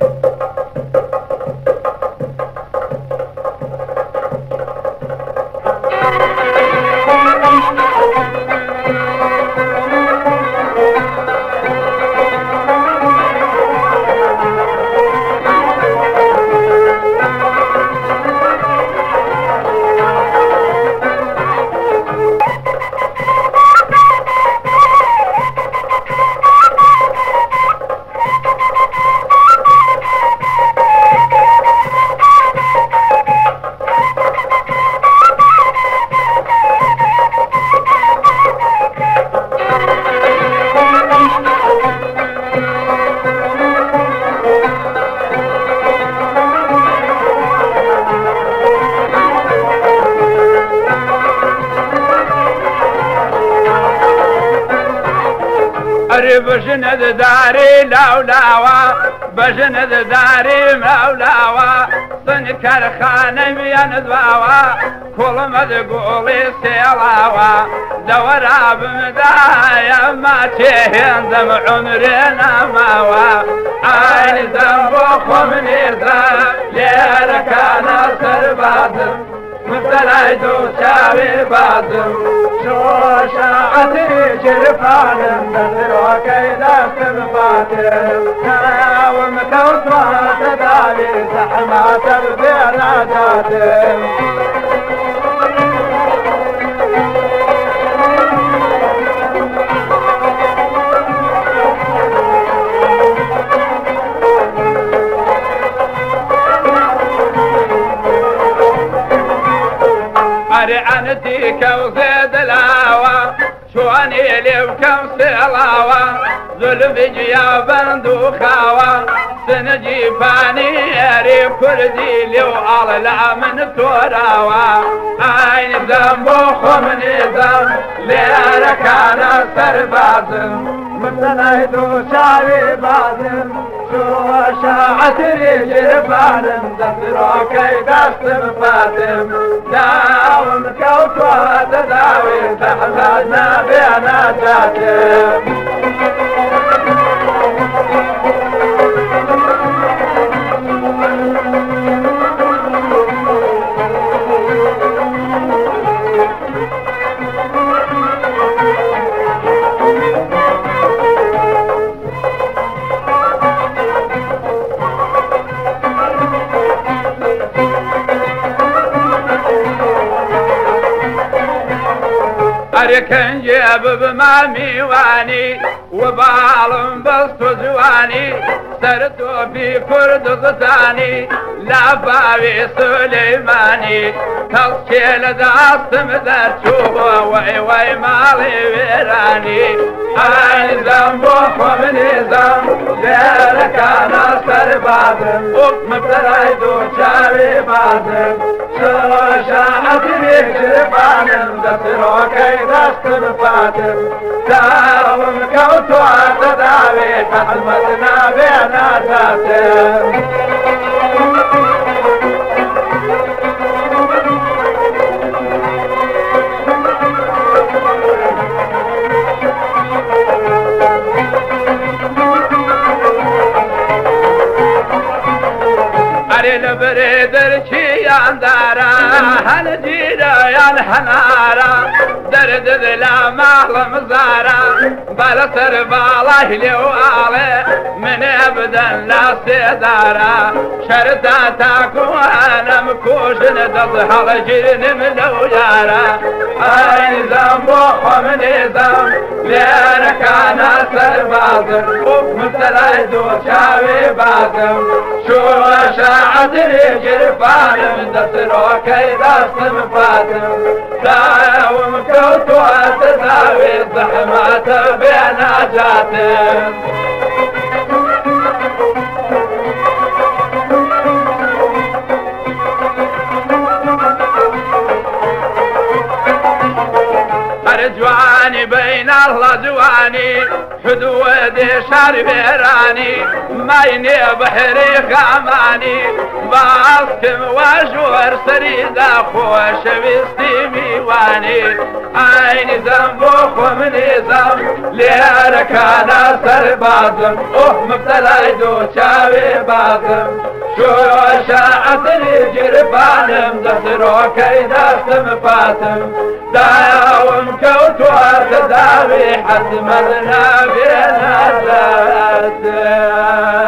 Thank you بژنە دەدارێ لاولاوە بەژنە دەدارێ ماولاوە سن کارخانەمیانە دواوە کوڵمە دەگوڵێ سێڵاوە دەوەرا بمدایە ماچێ هێندەم عمرێ ناماوە ئاینزەم بۆ خۆ منێزە لێرەکانە سەر بازم مستەلای دوو چاوێ بازم. شاعتي جرفان النذر وكيد استنباتل ترى ومتوسرى تداري زحمات البيع ناداتل عن ديك وزين توانی لێو کەم سێڵاوە زلمی جیابند و خاوە سنجی پانی ئەری کوردی لێو ئاڵ لە من تۆراوە ئاینزەم بۆ خۆ منێزەم لێرەکانە سەربازم. ممتنيت وساوي بعدم شو شاعت ريجي بعلم دفرو كي دست فاتم داوم كوتوا تداوي تحملنا بينا جاتم یەکەنجێ ببما میوانی و باڵم بەست تۆ جوانی سەر تۆپی کورد زدانی لا باوێ سلەیمانی کەڵکێ لە داستم دەرچووە وای وای ماڵێ وێرانی ئازەم بۆ خۆ منێزەم لێرەکانە سەر بادم وەک مەسەرای دۆچە ባዘን ሰሻት ቤት ባነን ዘስሮ ከይዳስትንፋት ዳውም ከውቷ ተዳቤ ታልመትና ቤናታትም بريدر شيان دارا هل جيرا يا الحنارا درد ذلا مهلم زارا بل ترباله لوالي من ابدا لا سيدارا شرطا تاكو انا مكوشن تظهر جيرن ملو جارا يلزم وخمن شار جوانی بین الله جوانی حدود شار بیرانی ماینی بحری غامانی باستم و جور سریدا خوشویستی میوانی عین زم بو خم نزم لیرکانا سر بازم اوه مبتلای دو چاوی بازم شوشا عطر جربانم دست روکی دستم پاتم دایا حد مرنا بين الثلاثه